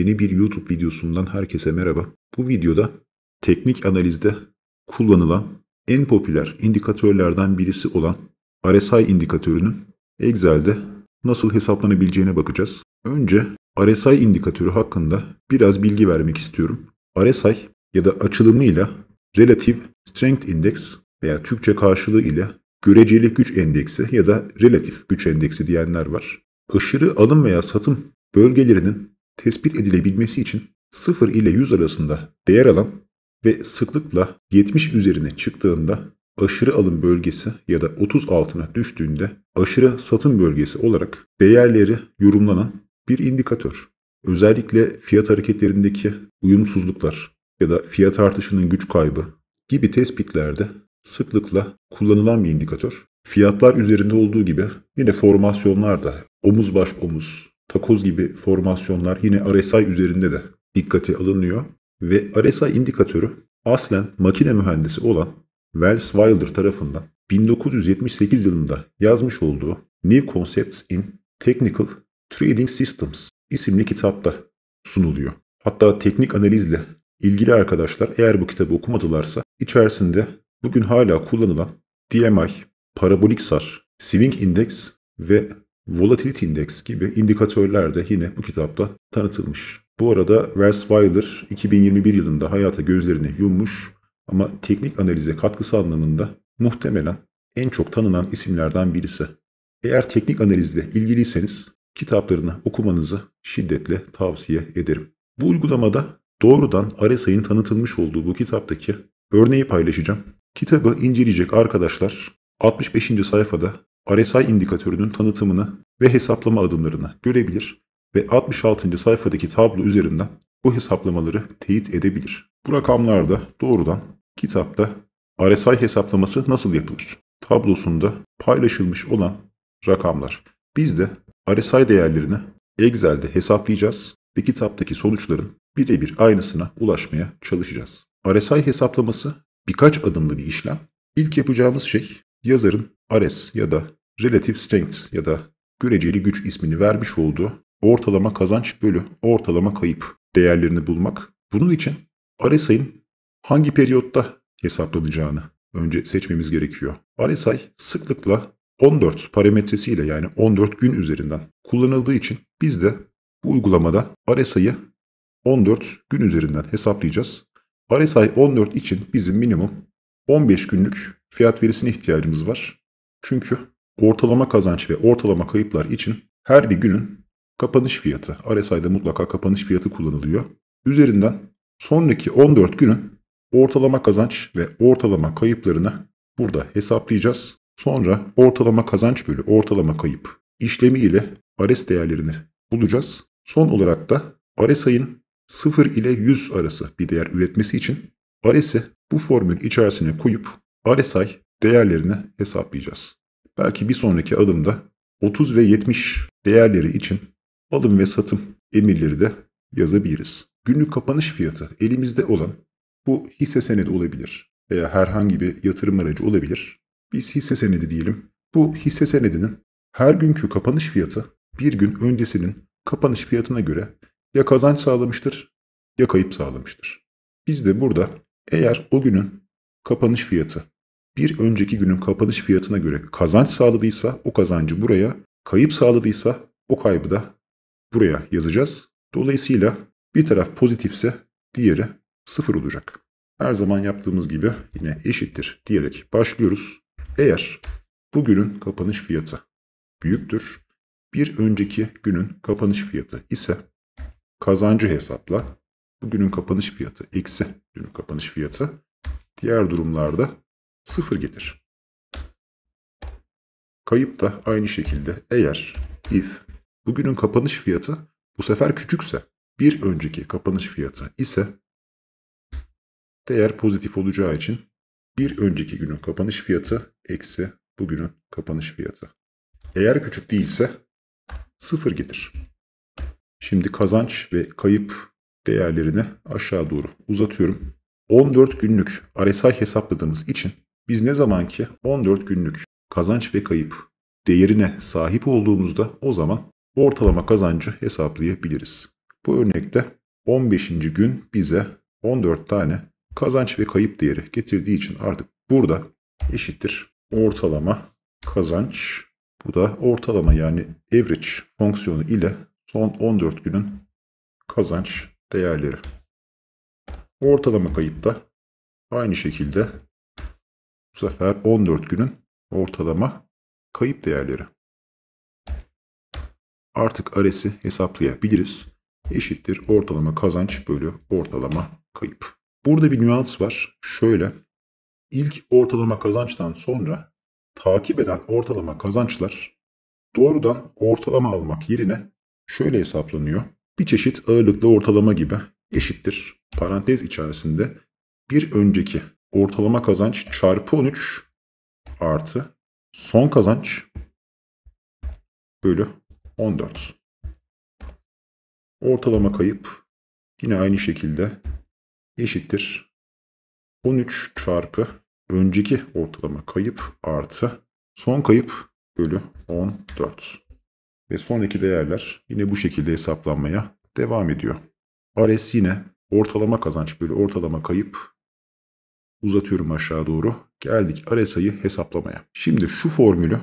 Yeni bir YouTube videosundan herkese merhaba. Bu videoda teknik analizde kullanılan en popüler indikatörlerden birisi olan RSI indikatörünün Excel'de nasıl hesaplanabileceğine bakacağız. Önce RSI indikatörü hakkında biraz bilgi vermek istiyorum. RSI ya da açılımıyla Relative Strength Index veya Türkçe karşılığı ile göreceli güç endeksi ya da relatif güç endeksi diyenler var. Aşırı alım veya satım bölgelerinin tespit edilebilmesi için 0 ile 100 arasında değer alan ve sıklıkla 70 üzerine çıktığında aşırı alım bölgesi ya da 30 altına düştüğünde aşırı satım bölgesi olarak değerleri yorumlanan bir indikatör. Özellikle fiyat hareketlerindeki uyumsuzluklar ya da fiyat artışının güç kaybı gibi tespitlerde sıklıkla kullanılan bir indikatör. Fiyatlar üzerinde olduğu gibi yine formasyonlarda omuz baş omuz, takoz gibi formasyonlar yine RSI üzerinde de dikkate alınıyor. Ve RSI indikatörü aslen makine mühendisi olan Wells Wilder tarafından 1978 yılında yazmış olduğu New Concepts in Technical Trading Systems isimli kitapta sunuluyor. Hatta teknik analizle ilgili arkadaşlar eğer bu kitabı okumadılarsa içerisinde bugün hala kullanılan DMI, parabolik SAR, Swing Index ve Volatility Index gibi indikatörler de yine bu kitapta tanıtılmış. Bu arada Wells Wilder 2021 yılında hayata gözlerini yummuş ama teknik analize katkısı anlamında muhtemelen en çok tanınan isimlerden birisi. Eğer teknik analizle ilgiliyseniz kitaplarını okumanızı şiddetle tavsiye ederim. Bu uygulamada doğrudan RSI'nin tanıtılmış olduğu bu kitaptaki örneği paylaşacağım. Kitabı inceleyecek arkadaşlar 65. sayfada RSI indikatörünün tanıtımını ve hesaplama adımlarını görebilir ve 66. sayfadaki tablo üzerinden bu hesaplamaları teyit edebilir. Bu rakamlar da doğrudan kitapta RSI hesaplaması nasıl yapılır tablosunda paylaşılmış olan rakamlar. Biz de RSI değerlerini Excel'de hesaplayacağız ve kitaptaki sonuçların birebir aynısına ulaşmaya çalışacağız. RSI hesaplaması birkaç adımlı bir işlem. İlk yapacağımız şey yazarın RS ya da Relative Strength ya da göreceli güç ismini vermiş olduğu ortalama kazanç bölü ortalama kayıp değerlerini bulmak. Bunun için RSI'nin hangi periyotta hesaplanacağını önce seçmemiz gerekiyor. RSI sıklıkla 14 parametresiyle yani 14 gün üzerinden kullanıldığı için biz de bu uygulamada RSI'yi 14 gün üzerinden hesaplayacağız. RSI 14 için bizim minimum 15 günlük fiyat verisine ihtiyacımız var. Çünkü ortalama kazanç ve ortalama kayıplar için her bir günün kapanış fiyatı, RSI'de mutlaka kapanış fiyatı kullanılıyor. Üzerinden sonraki 14 günün ortalama kazanç ve ortalama kayıplarını burada hesaplayacağız. Sonra ortalama kazanç bölü ortalama kayıp işlemi ile RS değerlerini bulacağız. Son olarak da RSI'nin 0 ile 100 arası bir değer üretmesi için RS'i bu formülün içerisine koyup RSI değerlerini hesaplayacağız. Belki bir sonraki adımda 30 ve 70 değerleri için alım ve satım emirleri de yazabiliriz. Günlük kapanış fiyatı elimizde olan bu hisse senedi olabilir veya herhangi bir yatırım aracı olabilir. Biz hisse senedi diyelim. Bu hisse senedinin her günkü kapanış fiyatı bir gün öncesinin kapanış fiyatına göre ya kazanç sağlamıştır ya kayıp sağlamıştır. Biz de burada eğer o günün kapanış fiyatı bir önceki günün kapanış fiyatına göre kazanç sağladıysa o kazancı buraya, kayıp sağladıysa o kaybı da buraya yazacağız. Dolayısıyla bir taraf pozitifse diğeri sıfır olacak. Her zaman yaptığımız gibi yine eşittir diyerek başlıyoruz. Eğer bugünün kapanış fiyatı büyüktür, bir önceki günün kapanış fiyatı ise kazancı hesapla. Bugünün kapanış fiyatı eksi dünün kapanış fiyatı. Diğer durumlarda sıfır getir. Kayıp da aynı şekilde eğer if bugünün kapanış fiyatı bu sefer küçükse bir önceki kapanış fiyatı ise değer pozitif olacağı için bir önceki günün kapanış fiyatı eksi bugünün kapanış fiyatı. Eğer küçük değilse sıfır getir. Şimdi kazanç ve kayıp değerlerini aşağı doğru uzatıyorum. 14 günlük RSI hesapladığımız için biz ne zaman ki 14 günlük kazanç ve kayıp değerine sahip olduğumuzda o zaman ortalama kazancı hesaplayabiliriz. Bu örnekte 15. gün bize 14 tane kazanç ve kayıp değeri getirdiği için artık burada eşittir ortalama kazanç. Bu da ortalama yani average fonksiyonu ile son 14 günün kazanç değerleri. Ortalama kayıp da aynı şekilde bu sefer 14 günün ortalama kayıp değerleri. Artık ARES'i hesaplayabiliriz. Eşittir ortalama kazanç bölü ortalama kayıp. Burada bir nüans var. Şöyle, ilk ortalama kazançtan sonra takip eden ortalama kazançlar doğrudan ortalama almak yerine şöyle hesaplanıyor. Bir çeşit ağırlıklı ortalama gibi eşittir. Parantez içerisinde bir önceki ortalama kazanç çarpı 13 artı son kazanç bölü 14. Ortalama kayıp yine aynı şekilde eşittir. 13 çarpı önceki ortalama kayıp artı son kayıp bölü 14. Ve sonraki değerler yine bu şekilde hesaplanmaya devam ediyor. Ares yine ortalama kazanç bölü ortalama kayıp uzatıyorum aşağı doğru. Geldik RSI'yi hesaplamaya. Şimdi şu formülü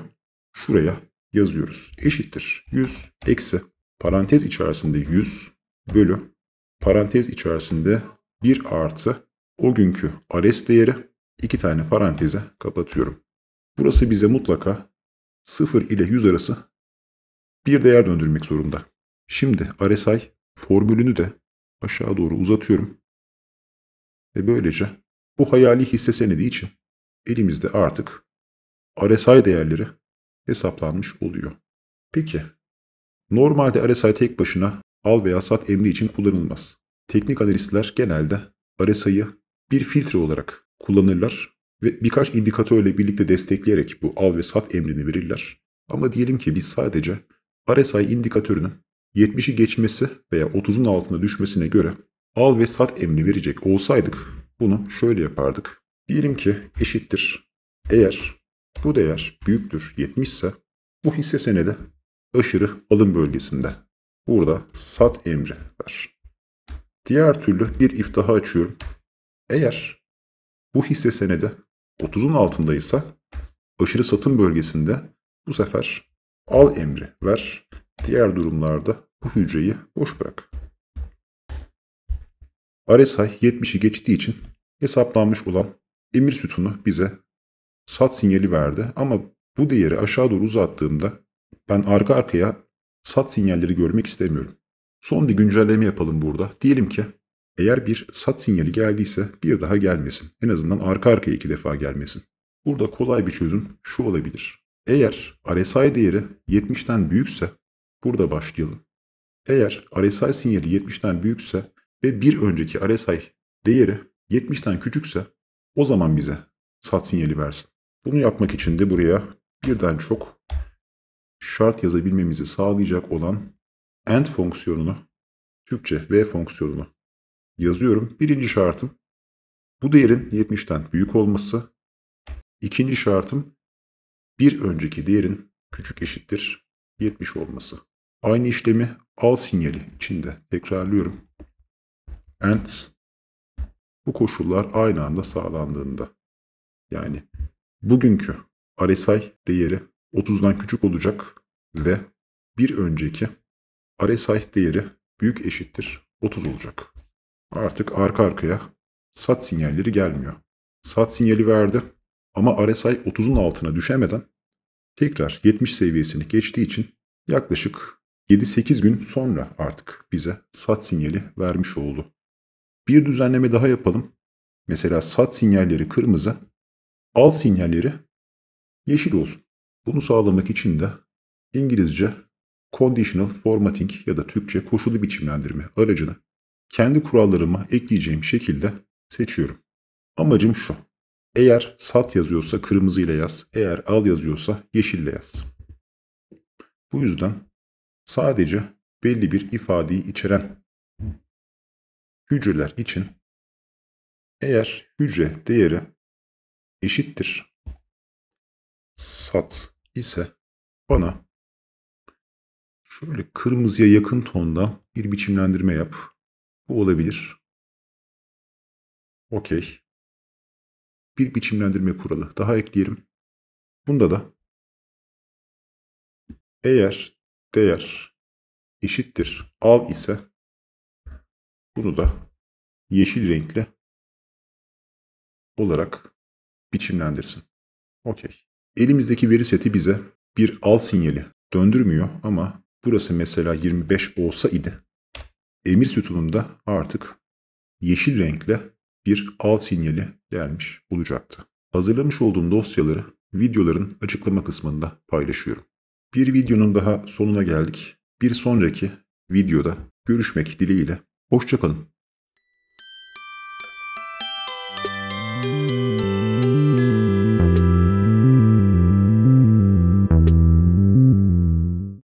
şuraya yazıyoruz. Eşittir 100 eksi parantez içerisinde 100 bölü parantez içerisinde 1 artı o günkü ares değeri iki tane paranteze kapatıyorum. Burası bize mutlaka 0 ile 100 arası bir değer döndürmek zorunda. Şimdi RSI formülünü de aşağı doğru uzatıyorum. Ve böylece bu hayali hisse senedi için elimizde artık RSI değerleri hesaplanmış oluyor. Peki, normalde RSI tek başına al veya sat emri için kullanılmaz. Teknik analistler genelde RSI'yi bir filtre olarak kullanırlar ve birkaç indikatörle birlikte destekleyerek bu al ve sat emrini verirler. Ama diyelim ki biz sadece RSI indikatörünün 70'i geçmesi veya 30'un altına düşmesine göre al ve sat emrini verecek olsaydık bunu şöyle yapardık. Diyelim ki eşittir. Eğer bu değer büyüktür 70 ise bu hisse senedi aşırı alım bölgesinde. Burada sat emri ver. Diğer türlü bir iftaha açıyorum. Eğer bu hisse senedi 30'un altındaysa aşırı satım bölgesinde bu sefer al emri ver. Diğer durumlarda bu hücreyi boş bırak. RSI 70'i geçtiği için hesaplanmış olan emir sütunu bize sat sinyali verdi ama bu değeri aşağı doğru uzattığımda ben arka arkaya sat sinyalleri görmek istemiyorum. Son bir güncelleme yapalım burada. Diyelim ki eğer bir sat sinyali geldiyse bir daha gelmesin. En azından arka arkaya iki defa gelmesin. Burada kolay bir çözüm şu olabilir. Eğer RSI değeri 70'ten büyükse burada başlayalım. Eğer RSI sinyali 70'ten büyükse ve bir önceki RSI değeri 70'ten küçükse o zaman bize sat sinyali versin. Bunu yapmak için de buraya birden çok şart yazabilmemizi sağlayacak olan AND fonksiyonunu, Türkçe V fonksiyonunu yazıyorum. Birinci şartım bu değerin 70'ten büyük olması. İkinci şartım bir önceki değerin küçük eşittir 70 olması. Aynı işlemi al sinyali içinde tekrarlıyorum. AND bu koşullar aynı anda sağlandığında yani bugünkü RSI değeri 30'dan küçük olacak ve bir önceki RSI değeri büyük eşittir 30 olacak. Artık arka arkaya sat sinyalleri gelmiyor. Sat sinyali verdi ama RSI 30'un altına düşemeden tekrar 70 seviyesini geçtiği için yaklaşık 7-8 gün sonra artık bize sat sinyali vermiş oldu. Bir düzenleme daha yapalım. Mesela sat sinyalleri kırmızı, al sinyalleri yeşil olsun. Bunu sağlamak için de İngilizce Conditional Formatting ya da Türkçe koşulu biçimlendirme aracını kendi kurallarıma ekleyeceğim şekilde seçiyorum. Amacım şu. Eğer sat yazıyorsa kırmızı ile yaz, eğer al yazıyorsa yeşille yaz. Bu yüzden sadece belli bir ifadeyi içeren hücreler için eğer hücre değeri eşittir sat ise bana Şöyle kırmızıya yakın tonda bir biçimlendirme yap. Bu olabilir. Okey. Bir biçimlendirme kuralı daha ekleyelim. Bunda da eğer değer eşittir al ise bunu da yeşil renkle olarak biçimlendirsin. Okey. Elimizdeki veri seti bize bir al sinyali döndürmüyor ama burası mesela 25 olsa idi. Emir sütununda artık yeşil renkle bir al sinyali gelmiş olacaktı. Hazırlamış olduğum dosyaları videoların açıklama kısmında paylaşıyorum. Bir videonun daha sonuna geldik. Bir sonraki videoda görüşmek dileğiyle. Hoşçakalın.